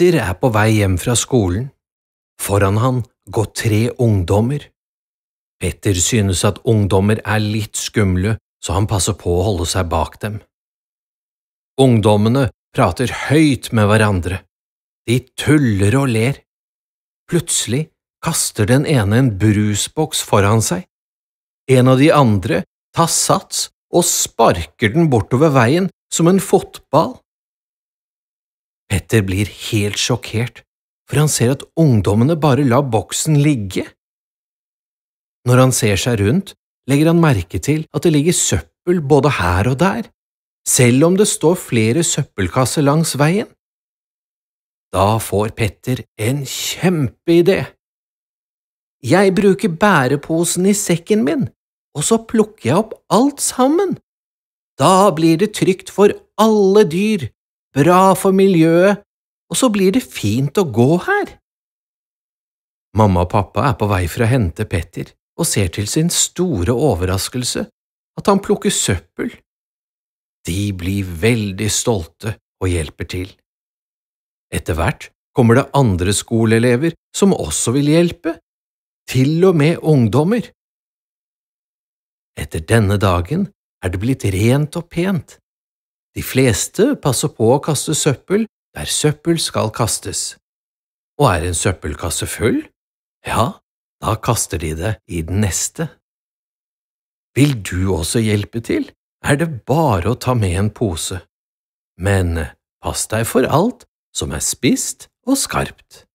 Petter er på vei hjem fra skolen. Foran han går tre ungdommer. Petter synes at ungdommer er litt skumle, så han passer på å holde seg bak dem. Ungdommene prater høyt med hverandre. De tuller og ler. Plutselig kaster den ene en brusboks foran seg. En av de andre tar sats og sparker den bortover veien som en fotball. Petter blir helt sjokkert, for han ser at ungdommene bare lar boksen ligge. Når han ser seg rundt, legger han merke til at det ligger søppel både her og der, selv om det står flere søppelkasser langs veien. Da får Petter en kjempeidé. Jeg bruker bæreposen i sekken min, og så plukker jeg opp alt sammen. Da blir det trygt for alle dyr, bra for miljøet, og så blir det fint å gå her. Mamma og pappa er på vei for å hente Petter og ser til sin store overraskelse at han plukker søppel. De blir veldig stolte og hjelper til. Etter hvert kommer det andre skoleelever som også vil hjelpe, til og med ungdommer. Etter denne dagen er det blitt rent og pent. De fleste passer på å kaste søppel der søppel skal kastes. Og er en søppelkasse full, ja, da kaster de det i den neste. Vil du også hjelpe til, er det bare å ta med en pose. Men pass deg for alt som er spist og skarpt.